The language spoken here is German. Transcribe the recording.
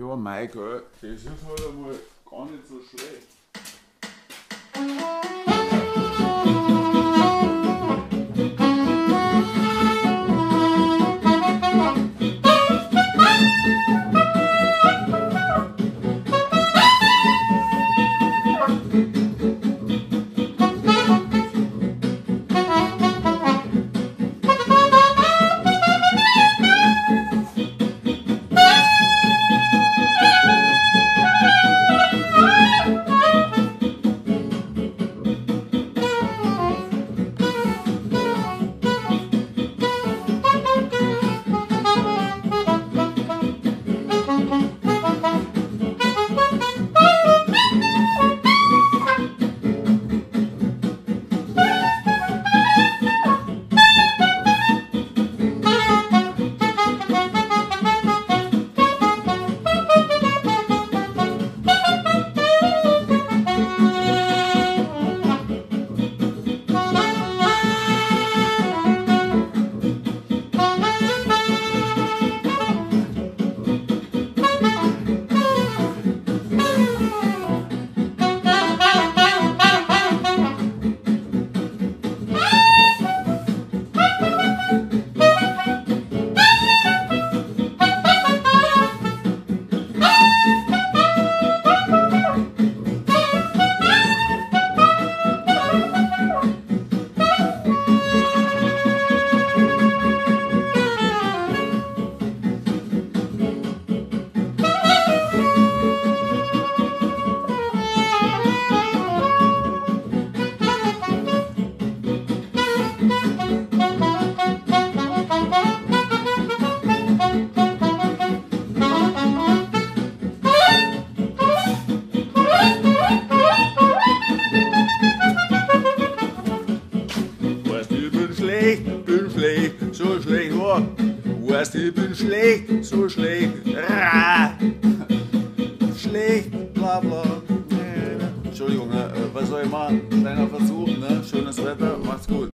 Ja, mein Gott, das ist halt einmal gar nicht so schlecht. Weißt ich bin schlecht, bin schlecht, so schlecht war. Weißt ich bin schlecht, so schlecht. Ra. Schlecht, bla bla. Entschuldigung, ne, äh, was soll ich machen? Kleiner Versuch, ne? Schönes Wetter, macht's gut.